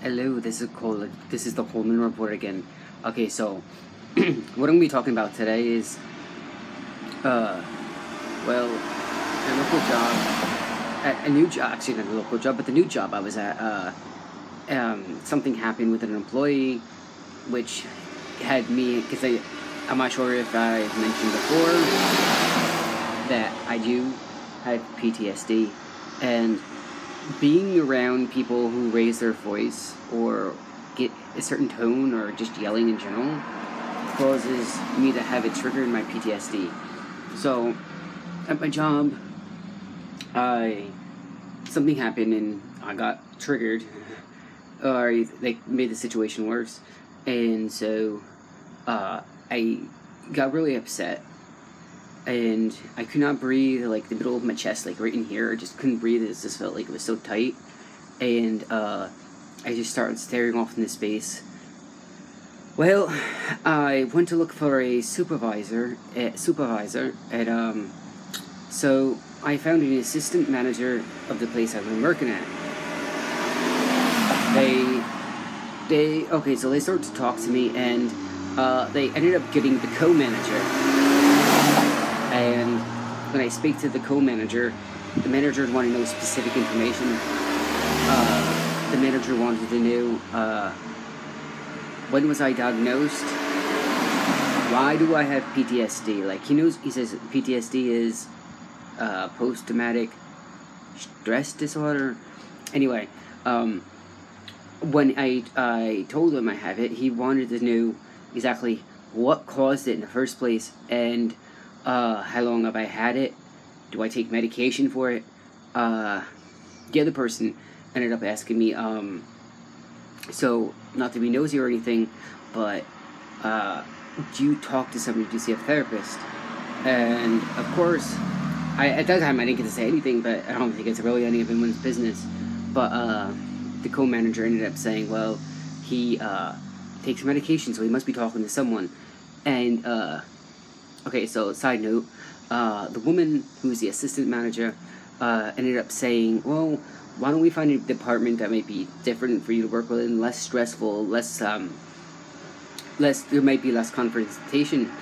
Hello, this is Cole. This is the Coleman Report again. Okay, so what I'm gonna be talking about today is, uh, well, a local job, a, a new job. Actually, not a local job, but the new job I was at. Uh, um, something happened with an employee, which had me because I, I'm not sure if I mentioned before that I do have PTSD, and being around people who raise their voice or get a certain tone or just yelling in general causes me to have it trigger in my PTSD. So, at my job, I something happened and I got triggered, or they made the situation worse, and so uh, I got really upset and I could not breathe, like the middle of my chest, like right in here. I just couldn't breathe. It just felt like it was so tight, and uh, I just started staring off into space. Well, I went to look for a supervisor, a supervisor at um, so I found an assistant manager of the place I've been working at. They, they okay, so they started to talk to me, and uh, they ended up getting the co-manager and when I speak to the co-manager, the manager wanted to know specific information. Uh, the manager wanted to know uh, when was I diagnosed? Why do I have PTSD? Like he knows, he says PTSD is uh, post-traumatic stress disorder. Anyway, um, when I I told him I have it, he wanted to know exactly what caused it in the first place and uh, how long have I had it? Do I take medication for it? Uh, the other person ended up asking me, um, so not to be nosy or anything, but uh, do you talk to somebody? Do you see a therapist? And of course, I at that time I didn't get to say anything, but I don't think it's really any of anyone's business. But uh, the co-manager ended up saying, well, he uh, takes medication, so he must be talking to someone. And uh, Okay, so side note, uh, the woman who's the assistant manager uh, ended up saying, well, why don't we find a department that might be different for you to work with and less stressful, less, um, less, there might be less confrontation.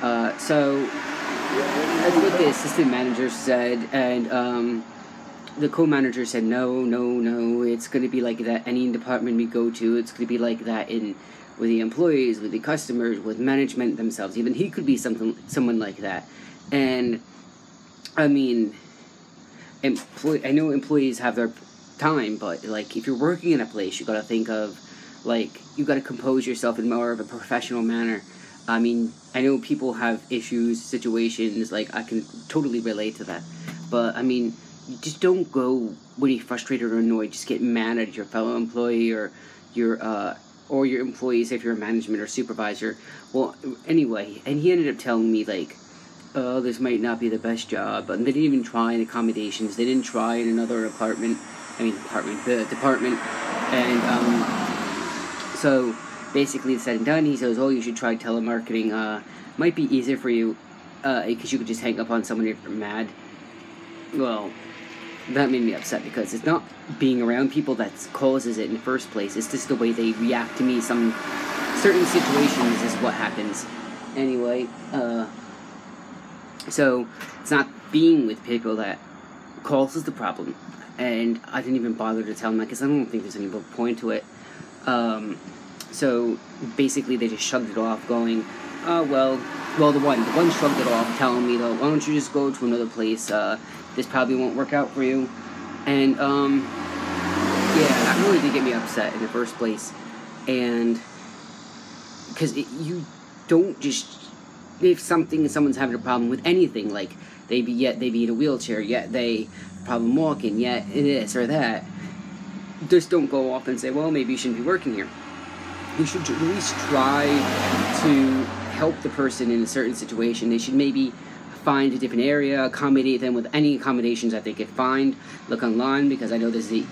Uh, so, that's what the assistant manager said, and, um, the co-manager said, no, no, no, it's going to be like that any department we go to, it's going to be like that in with the employees, with the customers, with management themselves. Even he could be something, someone like that. And I mean, employ. I know employees have their time, but like if you're working in a place, you got to think of like you got to compose yourself in more of a professional manner. I mean, I know people have issues, situations. Like I can totally relate to that, but I mean, just don't go when you're frustrated or annoyed. Just get mad at your fellow employee or your uh, or your employees if you're a management or supervisor. Well, anyway, and he ended up telling me like, oh, this might not be the best job, and they didn't even try in accommodations. They didn't try in another apartment. I mean, apartment, the department, and um, so basically it's said and done. He says, oh, you should try telemarketing. Uh, might be easier for you, uh, because you could just hang up on someone if you're mad. Well, that made me upset because it's not being around people that causes it in the first place. It's just the way they react to me. Some certain situations is what happens. Anyway, uh, so it's not being with people that causes the problem. And I didn't even bother to tell them because I don't think there's any point to it. Um, so basically, they just shrugged it off, going, "Oh well." Well, the one, the one shrugged it off, telling me though, "Why don't you just go to another place? Uh, this probably won't work out for you." And um, yeah, that really did get me upset in the first place, and because you don't just if something someone's having a problem with anything like they be yet they be in a wheelchair yet they problem walking yet this or that just don't go off and say well maybe you shouldn't be working here. You should at least try to help the person in a certain situation. They should maybe find a different area accommodate them with any accommodations that they could find look online because i know there's the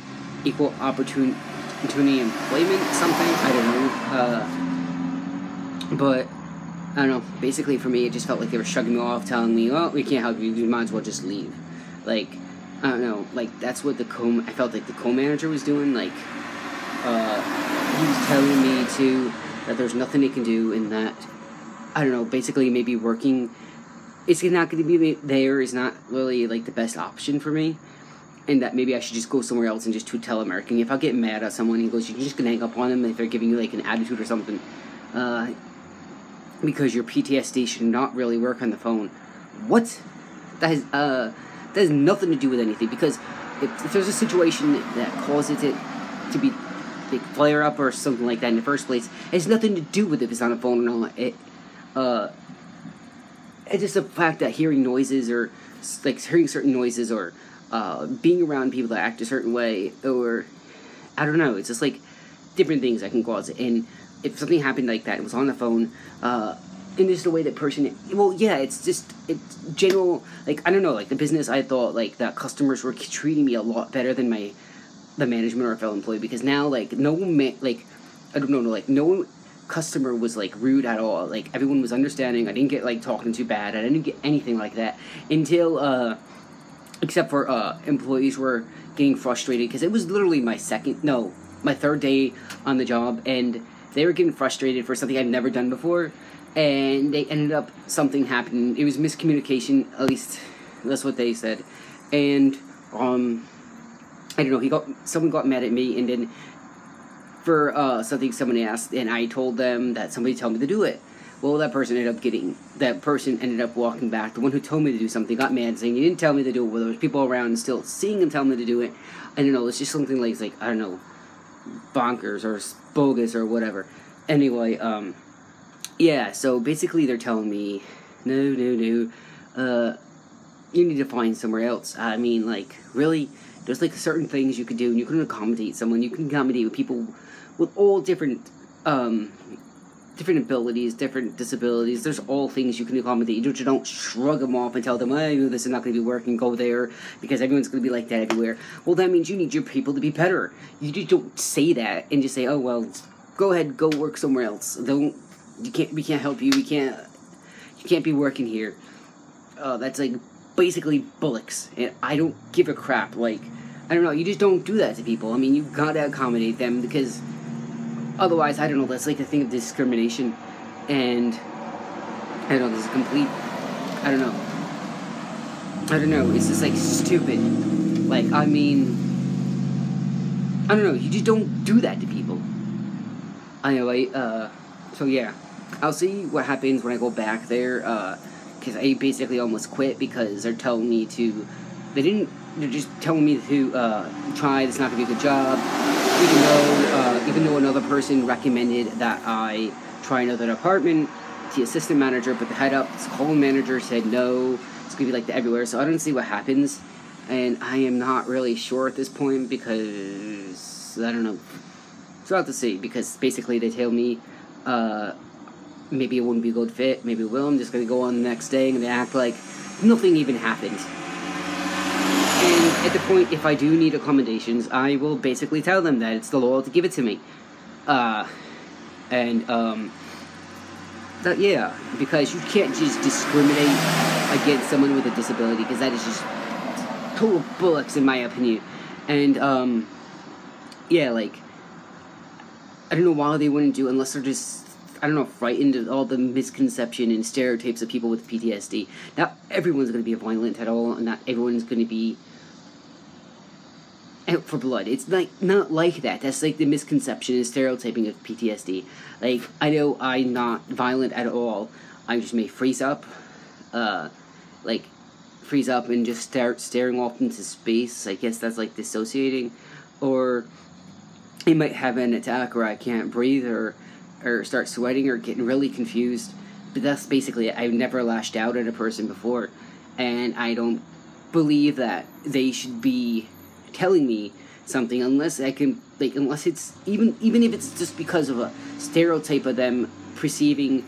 equal opportunity employment something i don't know uh, but I don't know. Basically, for me, it just felt like they were shrugging me off, telling me, "Oh, we can't help you. You might as well just leave." Like, I don't know. Like that's what the co. I felt like the co-manager was doing. Like, uh, he was telling me to that there's nothing they can do in that I don't know, basically maybe working it's not going to be there is not really like the best option for me and that maybe I should just go somewhere else and just do telemarketing. If I get mad at someone, he goes, you're just gonna hang up on them if they're giving you like an attitude or something, uh, because your PTSD should not really work on the phone. What? That has uh, that has nothing to do with anything. Because if, if there's a situation that causes it to be like flare up or something like that in the first place, it has nothing to do with if it's on a phone or not. It uh, it's just the fact that hearing noises or like hearing certain noises or uh, being around people that act a certain way, or I don't know. It's just like different things that can cause it. And if something happened like that, it was on the phone, uh, and just the way that person, well, yeah, it's just it's general. Like I don't know, like the business. I thought like that customers were treating me a lot better than my the management or fellow employee because now like no one ma- like I don't know, like no customer was like rude at all. Like everyone was understanding. I didn't get like talking too bad. I didn't get anything like that until. uh except for uh, employees were getting frustrated because it was literally my second, no, my third day on the job, and they were getting frustrated for something I'd never done before, and they ended up something happened. It was miscommunication, at least that's what they said, and um, I don't know. He got someone got mad at me, and then for uh, something someone asked, and I told them that somebody told me to do it well, that person ended up getting, that person ended up walking back. The one who told me to do something got mad, saying, You didn't tell me to do it. Well, there was people around and still seeing him tell me to do it. I don't know, it's just something like, like I don't know, bonkers or bogus or whatever. Anyway, um, yeah, so basically they're telling me, No, no, no, uh, you need to find somewhere else. I mean, like, really? There's like certain things you could do, and you can accommodate someone. You can accommodate with people with all different um, different abilities, different disabilities. There's all things you can accommodate. You don't, don't shrug them off and tell them, oh, this is not going to be working, go there, because everyone's going to be like that everywhere. Well, that means you need your people to be better. You just don't say that and just say, oh, well, go ahead, go work somewhere else. Don't, you can't, we can't help you, we can't, you can't be working here. Uh, that's like basically bullocks, and I don't give a crap. Like, I don't know, you just don't do that to people. I mean, you've gotta accommodate them because otherwise, I don't know, that's like a thing of discrimination. And I don't know, this is complete. I don't know. I don't know, it's just like stupid. Like, I mean. I don't know, you just don't do that to people. Anyway, uh, so yeah. I'll see what happens when I go back there, uh, because I basically almost quit because they're telling me to. They didn't. They're just telling me to uh, try. It's not gonna be a good job even though uh, even though another person recommended that I try another department, the assistant manager, but the head up, the home manager said no. It's gonna be like the everywhere. So I don't see what happens, and I am not really sure at this point because I don't know. So I have to see because basically they tell me uh, maybe it wouldn't be a good fit, maybe it will. I'm just gonna go on the next day and they act like nothing even happened. At the point, if I do need accommodations, I will basically tell them that it's the law to give it to me. Uh, and, um, that, yeah, because you can't just discriminate against someone with a disability, because that is just total bullocks, in my opinion. And, um, yeah, like, I don't know why they wouldn't do unless they're just I don't know, frightened of all the misconception and stereotypes of people with PTSD. Not everyone's going to be violent at all, and not everyone's going to be out for blood. It's like not like that. That's like the misconception and stereotyping of PTSD. Like I know I'm not violent at all. I just may freeze up, uh, like freeze up and just start staring off into space. I guess that's like dissociating, or I might have an attack where I can't breathe or or start sweating or getting really confused. But that's basically it. I've never lashed out at a person before, and I don't believe that they should be telling me something unless I can like unless it's even even if it's just because of a stereotype of them perceiving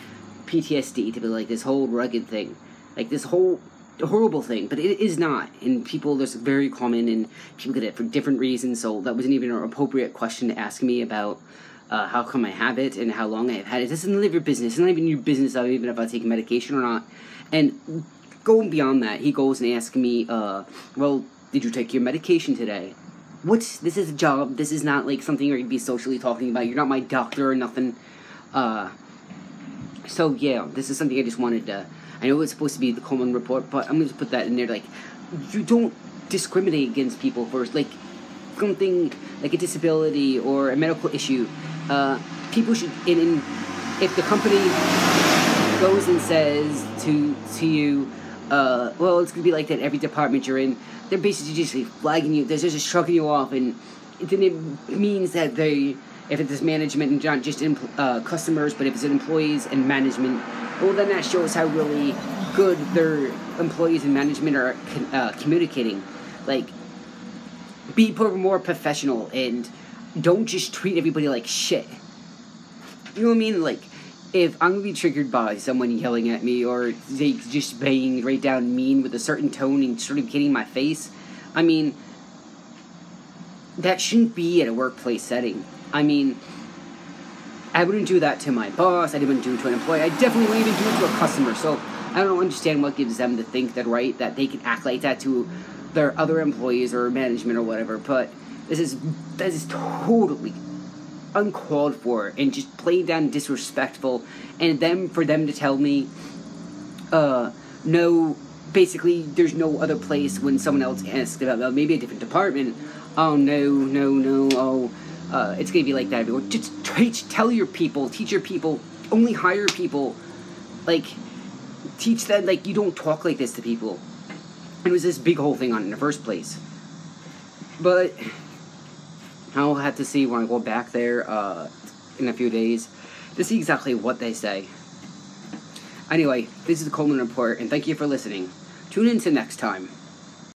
PTSD to be like this whole rugged thing, like this whole horrible thing, but it is not. And people, there's very common, and people get it for different reasons. So that wasn't even an appropriate question to ask me about uh, how come I have it and how long I've had it. This isn't of your business. It's not even your business, even if I take medication or not. And going beyond that, he goes and asks me, uh, "Well, did you take your medication today?" what? This is a job. This is not like something you're gonna be socially talking about. You're not my doctor or nothing. Uh, so yeah, this is something I just wanted to. I know it's supposed to be the Coleman report, but I'm gonna put that in there. Like, you don't discriminate against people first. Like, something like a disability or a medical issue. Uh, people should. In, in if the company goes and says to to you, uh, well, it's gonna be like that every department you're in. They're basically just flagging you. They're just shrugging you off, and then it means that they, if it's management and not just uh, customers, but if it's employees and management, well, then that shows how really good their employees and management are uh, communicating. Like, be more professional and don't just treat everybody like shit. You know what I mean? Like, if I'm gonna be triggered by someone yelling at me or they just being right down mean with a certain tone and sort of getting my face, I mean, that shouldn't be at a workplace setting. I mean, I wouldn't do that to my boss. I wouldn't do it to an employee. I definitely wouldn't even do it to a customer. So I don't understand what gives them to think that right that they can act like that to their other employees or management or whatever. But this is this is totally uncalled for and just plain down disrespectful. And then for them to tell me uh no basically there's no other place when someone else asks about well, maybe a different department. Oh no no no oh uh, it's gonna be like that everywhere. Just teach tell your people teach your people only hire people. Like teach them like you don't talk like this to people. It was this big whole thing on in the first place. But I'll have to see when I go back there uh, in a few days to see exactly what they say. Anyway, this is the Coleman Report, and thank you for listening. Tune in to next time.